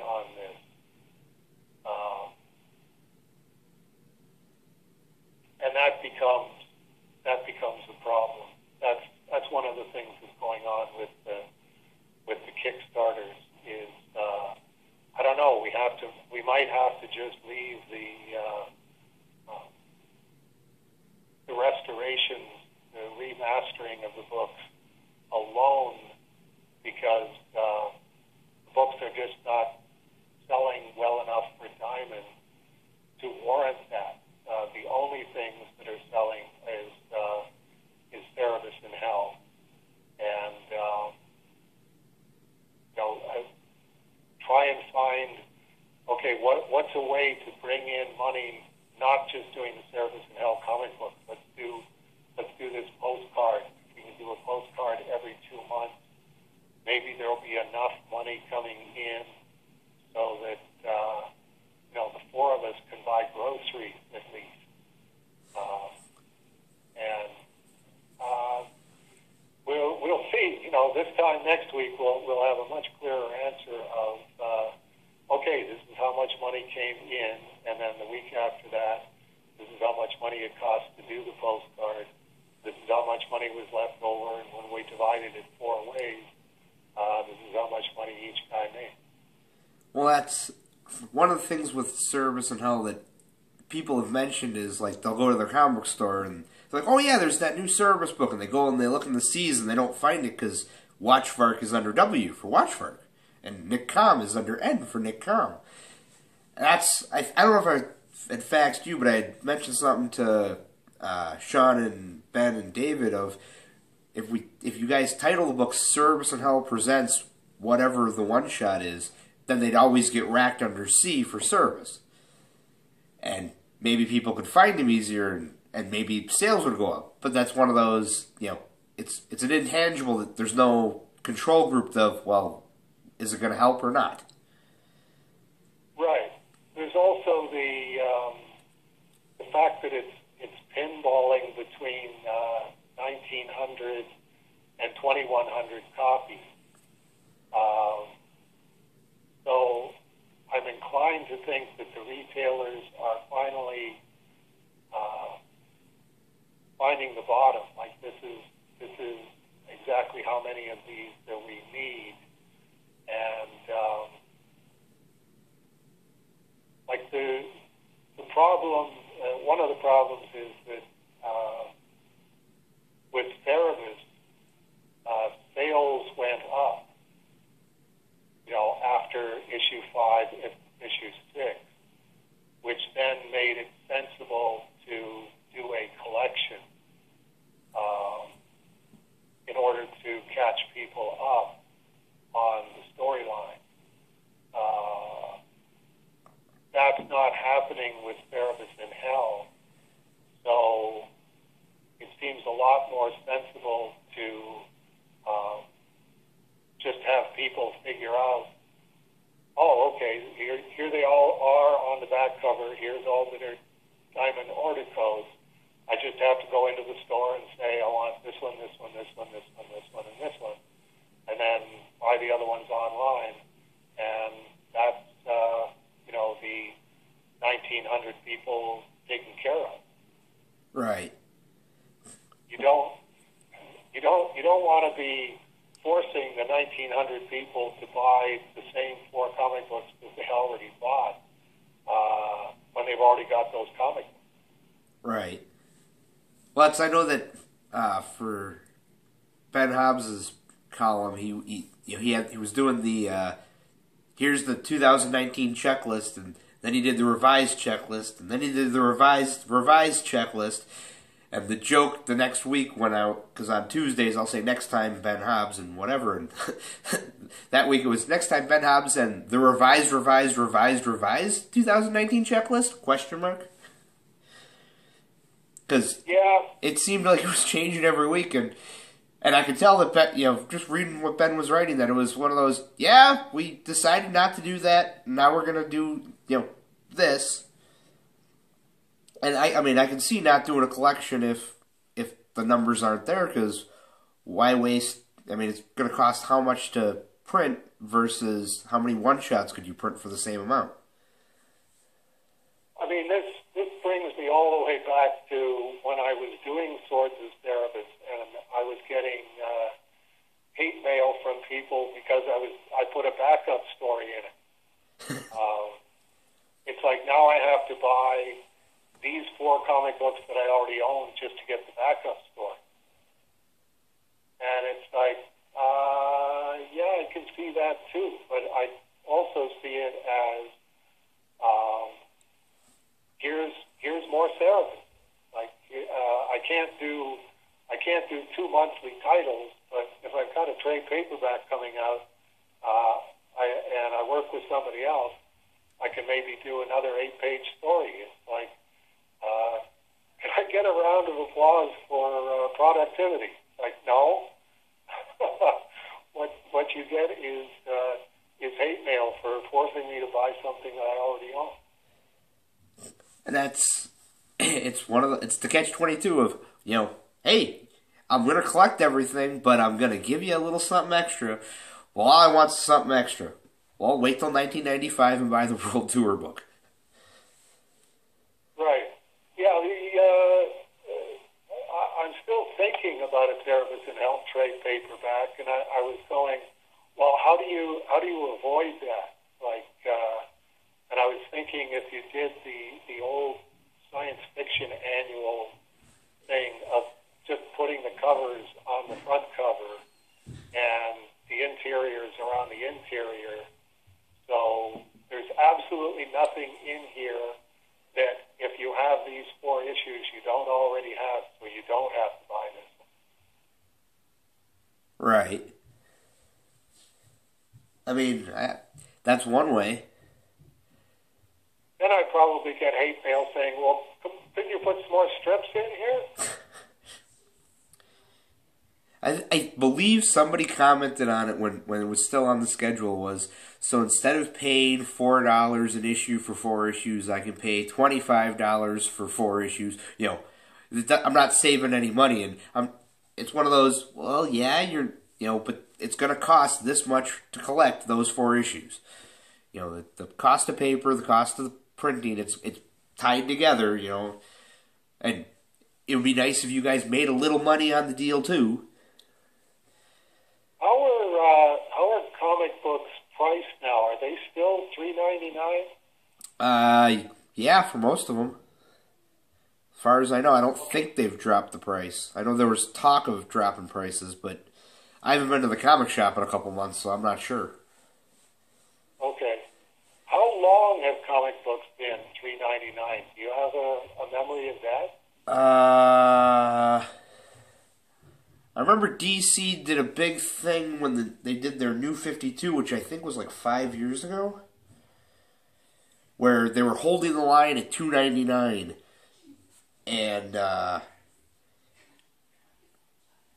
on this. Um, and that becomes that becomes a problem. That's that's one of the things that's going on with the with the Kickstarters is uh, I don't know. We have to. We might have to just leave the uh, uh, the restorations, the remastering of the books alone because uh, the books are just not selling well enough for Diamond to warrant that. Uh, the only things that are selling is uh, is Cerebus in Hell, and um, you know, I try and find okay, what what's a way to bring in money, not just doing the Cerebus in Hell comic book. Let's do let's do this postcard. We can do a postcard every two months. Maybe there will be enough money coming in so that uh, you know the four of us can buy groceries at least. Uh, and uh, we'll we'll see. You know, this time next week we'll we'll have a much clearer answer of uh, okay, this is how much money came in, and then the week after that, this is how much money it cost to do the postcard. This is how much money was left over, and when we divided it four ways, uh, this is how much money each guy made. Well, that's one of the things with Cerebus in Hell that people have mentioned is like they'll go to their comic book store and like, oh yeah, there's that new Cerebus book, and they go and they look in the C's and they don't find it because Watchvark is under W for Watchvark, and Nick Com is under N for Nick Com. That's I, I don't know if I had faxed you, but I had mentioned something to uh, Sean and Ben and David of if we if you guys title the book Cerebus in Hell presents whatever the one shot is, then they'd always get racked under C for Cerebus. And maybe people could find him easier and, and maybe sales would go up. But that's one of those, you know, it's it's an intangible that there's no control group of, well, is it going to help or not? Right. There's also the um, the fact that it's it's pinballing between uh, 1900 and 2100 copies. Um, so I'm inclined to think that the retailers are finally uh, the bottom. Like this is this is exactly how many of these that we need, and um, like the the problem. Uh, one of the problems is that uh, with Cerebus, uh, sales went up. You know, after issue five, issue six, which then made it sensible to do a collection um, in order to catch people up on the storyline. Uh, that's not happening with Cerebus in Hell. So it seems a lot more sensible to um, just have people figure out, oh, okay, here, here they all are on the back cover. Here's all that are diamond order codes. I just have to go into the store and say, I want this one, this one, this one, this one, this one, and this one. And then buy the other ones online. And that's, uh, you know, the 1,900 people taken care of. Right. You don't, you don't, you don't want to be forcing the 1,900 people to buy the same four comic books that they already bought uh, when they've already got those comic books. Right. Well, I know that uh, for Ben Hobbs's column, he he you know, he had he was doing the uh, here's the 2019 checklist, and then he did the revised checklist, and then he did the revised revised checklist. And the joke the next week went out because on Tuesdays I'll say next time Ben Hobbs and whatever, and that week it was next time Ben Hobbs and the revised, revised, revised, revised 2019 checklist question mark because Yeah, it seemed like it was changing every week, and and I could tell that Ben, you know, just reading what Ben was writing, that it was one of those. Yeah, we decided not to do that. Now we're gonna do you know this, and I I mean I can see not doing a collection if if the numbers aren't there because why waste? I mean it's gonna cost how much to print versus how many one shots could you print for the same amount? I mean, this this brings me all the way back to when I was doing Swords of Cerebus, and I was getting uh, hate mail from people because I was I put a backup story in it. um, it's like now I have to buy these four comic books that I already own just to get the backup story, and it's like, uh, yeah, I can see that too, but I also see it as um, here's here's more Cerebus. Like uh, I can't do I can't do two monthly titles but if I've got a trade paperback coming out, uh, I, and I work with somebody else, I can maybe do another eight-page story. It's like, get a round of applause for uh, productivity? Like, no. what what you get is uh, is hate mail for forcing me to buy something I already own. And that's it's one of the it's the catch twenty two of you know hey I'm gonna collect everything, but I'm gonna give you a little something extra. Well, I want something extra. Well, wait till 1995 and buy the World Tour book. About a Cerebus in Hell trade paperback, and I, I was going, well, how do you how do you avoid that? Like, uh, and I was thinking if you did the the old science fiction annual thing of just putting the covers on the front cover and the interiors around the interior. So there's absolutely nothing in here that if you have these four issues you don't already have, so you don't have to buy this. Right. I mean, I, that's one way. Then I'd probably get hate mail saying, well, couldn't you put some more strips in here? I, I believe somebody commented on it when, when it was still on the schedule was so instead of paying four dollars an issue for four issues, I can pay twenty five dollars for four issues. You know, I'm not saving any money, and I'm. It's one of those. Well, yeah, you're. You know, but it's going to cost this much to collect those four issues. You know, the, the cost of paper, the cost of the printing, it's it's tied together. You know, and it would be nice if you guys made a little money on the deal too. How are uh, how are comic books priced now? Are they still three ninety nine? Uh, yeah, for most of them. As far as I know, I don't think they've dropped the price. I know there was talk of dropping prices, but I haven't been to the comic shop in a couple months, so I'm not sure. Okay. How long have comic books been three ninety nine? Do you have a, a memory of that? Uh I remember DC did a big thing when the, they did their new 52, which I think was like five years ago, where they were holding the line at 2.99, and uh,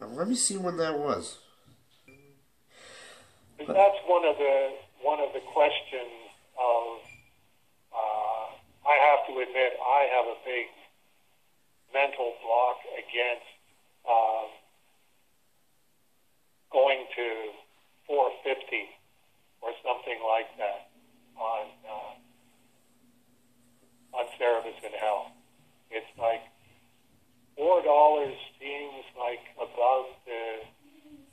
let me see when that was. That's one of the one of the questions of. Uh, I have to admit, I have a big mental block against. Um, going to 450 or something like that on uh, on Cerebus in Hell. It's like four dollars seems like above the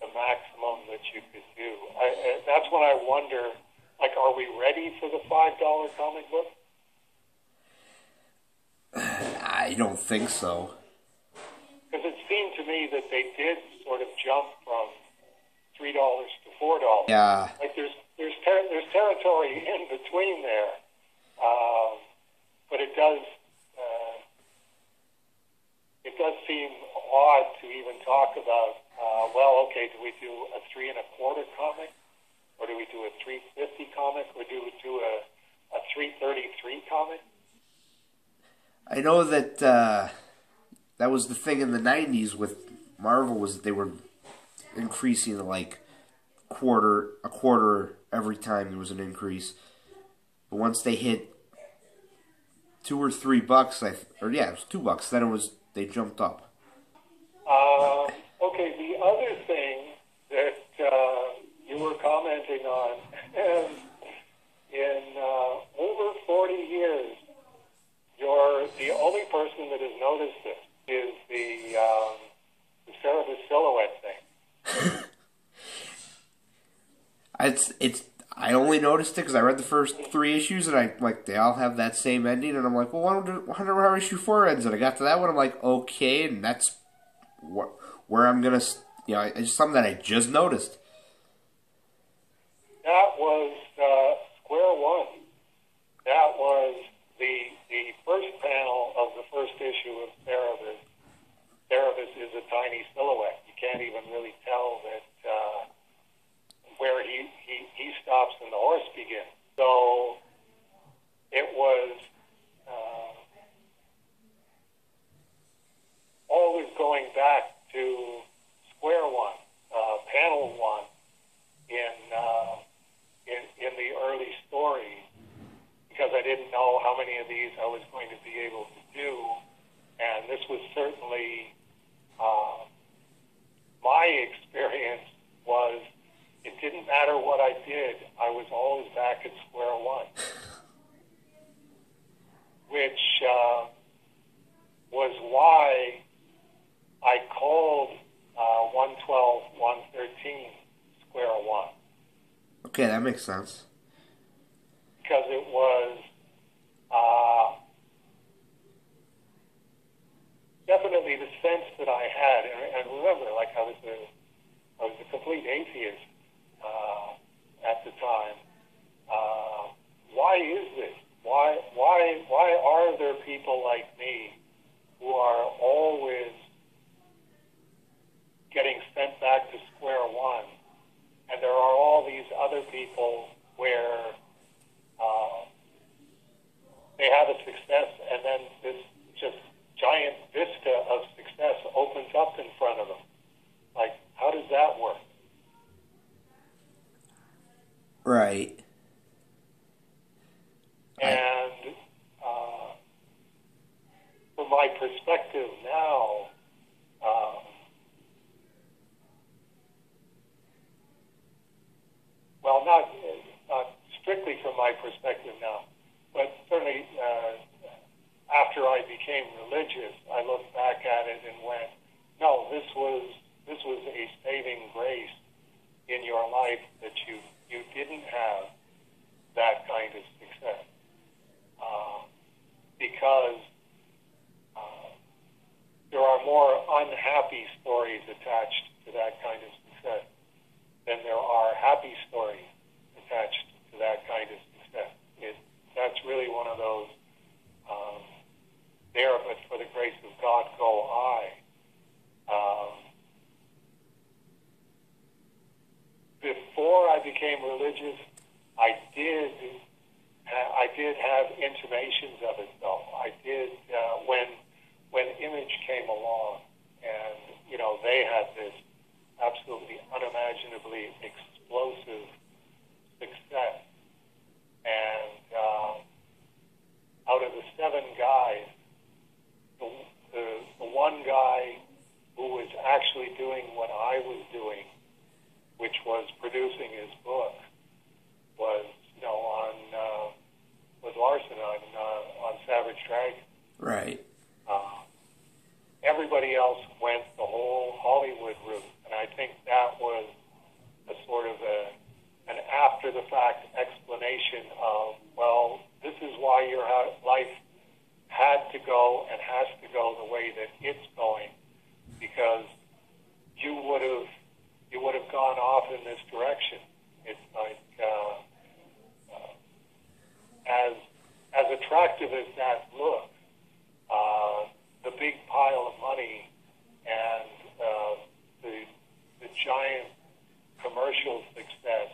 the maximum that you could do. I, that's when I wonder, like, are we ready for the five dollar comic book? I don't think so. Because it seemed to me that they did sort of jump from three dollars to four dollars. Yeah. Like there's there's ter- there's territory in between there, um, but it does it does seem odd to even talk about. Uh, well, okay, do we do a three and a quarter comic, or do we do a three fifty comic, or do we do a a three thirty three comic? I know that uh, that was the thing in the '90s with Marvel was they were increasing like quarter a quarter every time there was an increase. But once they hit two or three bucks, I or yeah, it was two bucks. Then it was they jumped up. Uh, okay, the other thing that uh, you were commenting on. And in uh, over 40 years, you're the only person that has noticed this is the, um, the Cerebus silhouette thing. it's it's I only noticed it because I read the first three issues and I like they all have that same ending and I'm like, well, wonder, wonder how issue four ends. And I got to that one, I'm like, okay, and that's wh- where I'm gonna, you know, it's something that I just noticed. That was uh, square one. That was the the first panel of the first issue of Cerebus. Cerebus is a tiny silhouette. You can't even really tell that uh, where he, he, he stops and the horse begins. So it was uh, always going back to square one, uh, panel one in, uh, in in the early story because I didn't know how many of these I was going to be able to do, and this was certainly uh, my experience was it didn't matter what I did, I was always back at square one, which uh, was why I called uh, 112, 113 square one. Okay, that makes sense. Because it was uh, definitely the sense that I had, and, and remember, like I was a, I was a complete atheist uh, at the time. Uh, why is this? Why, why, why are there people like me who are always getting sent back to square one, and there are all these other people where uh, they have a success, and then this just giant vista of success opens up in front of them. Like, how does that work? Right. And uh, from my perspective now, um, well, not not strictly from my perspective now, but certainly uh, after I became religious, I looked back at it and went, "No, this was this was a saving grace in your life that you you didn't have that kind of success. Uh, because uh, there are more unhappy stories attached to that kind of success than there are happy stories attached to that kind of that's really one of those um, there, but for the grace of God go I. Um, before I became religious, I did I did have intimations of it though. I did uh, when when Image came along, and you know they had this absolutely unimaginably explosive success, and uh, out of the seven guys, the, the the one guy who was actually doing what I was doing which was producing his book, was you know on uh, was Larsen on uh, on Savage Dragon. Right. Uh, everybody else went the whole Hollywood route, and I think that was a sort of a an after the fact explanation of well, this is why your ha- life had to go and has to go the way that it's going, because you would have you would have gone off in this direction. It's like uh, uh, as as that looks, uh, the big pile of money and uh, the the giant commercial success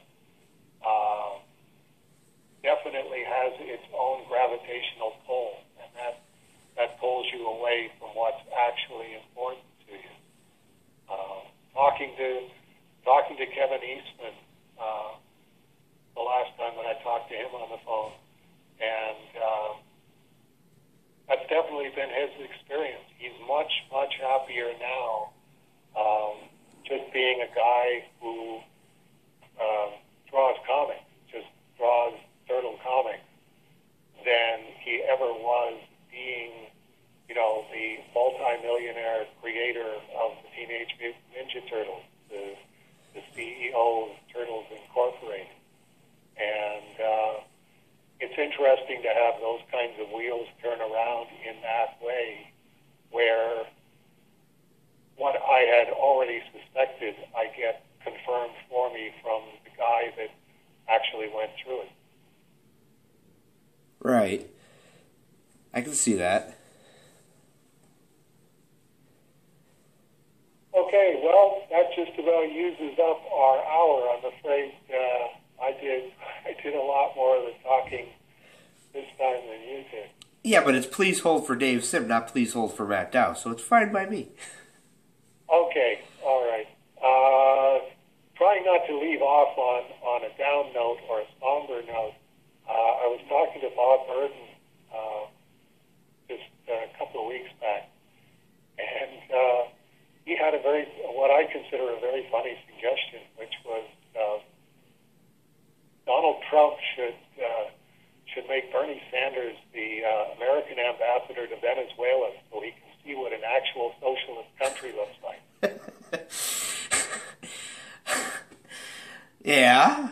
uh, definitely has its own gravitational pull, and that that pulls you away from what's actually important to you. Uh, talking to talking to Kevin Eastman uh, the last time when I talked to him on the phone, and uh, that's definitely been his experience. He's much, much happier now, um, just being a guy who Right. I can see that. Okay, well, that just about uses up our hour. I'm afraid uh, I did I did a lot more of the talking this time than you did. Yeah, but it's please hold for Dave Sim, not please hold for Matt Dow, so it's fine by me. Okay, all right. Uh, trying not to leave off on, on a down note or a somber note, I was talking to Bob Burden uh, just a couple of weeks back, and uh, he had a very, what I consider a very funny suggestion, which was uh, Donald Trump should uh, should make Bernie Sanders the uh, American ambassador to Venezuela so he can see what an actual socialist country looks like. yeah.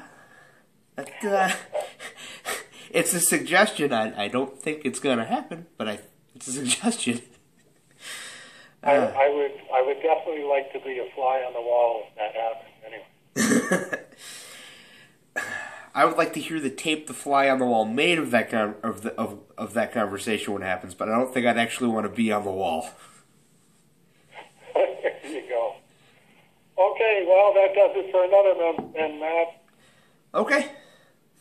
But, uh, it's a suggestion. I, I don't think it's going to happen, but I it's a suggestion. I, I uh. would I would definitely like to be a fly on the wall if that happens. Anyway. I would like to hear the tape the fly on the wall made of that con- of the of, of that conversation when it happens, but I don't think I'd actually want to be on the wall. there you go. Okay, well that does it for another then, Matt. Okay.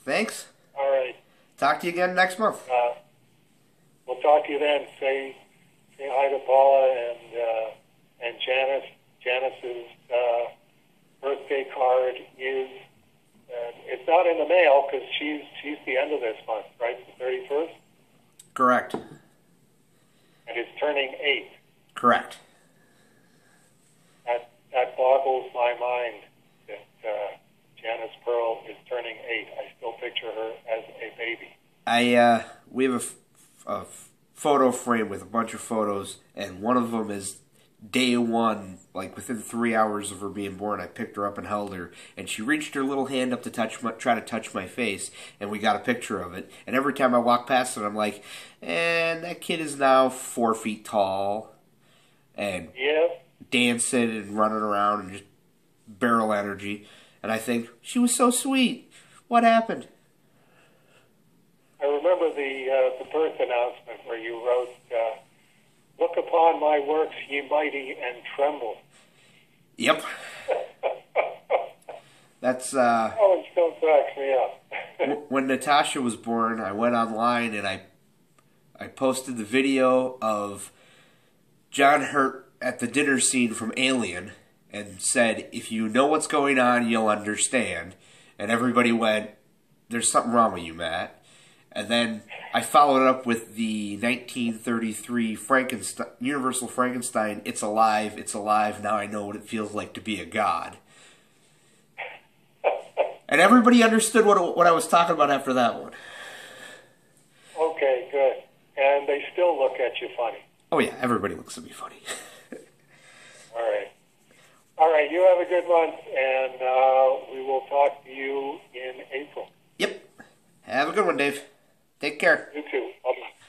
Thanks. All right. Talk to you again next month. Uh, we'll talk to you then. Say say hi to Paula and uh, and Janice. Janice's uh, birthday card is. Uh, it's not in the mail because she's she's the end of this month, right? The thirty first, Correct. and it's turning eight. Correct. That that boggles my mind that uh, Janice Pearl is turning eight. I still picture her as a baby. I uh, we have a, f- a f- photo frame with a bunch of photos, and one of them is day one, like within three hours of her being born. I picked her up and held her, and she reached her little hand up to touch my, try to touch my face, and we got a picture of it. And every time I walk past it, I'm like, and that kid is now four feet tall, and Yes, dancing and running around and just barrel energy. And I think she was so sweet. What happened? The uh, the birth announcement where you wrote, uh, "Look upon my works, ye mighty, and tremble." Yep. That's uh, Oh, it still cracks me up. when Natasha was born. I went online and I I posted the video of John Hurt at the dinner scene from Alien and said, "If you know what's going on, you'll understand." And everybody went, "There's something wrong with you, Matt." And then I followed it up with the 1933 Frankenstein, Universal Frankenstein. It's alive. It's alive. Now I know what it feels like to be a god. And everybody understood what what I was talking about after that one. okay, good. And they still look at you funny. Oh yeah, everybody looks at me funny. All right. All right. You have a good month, and uh, we will talk to you in April. yep. Have a good one, Dave. Take care. You too. Bye-bye.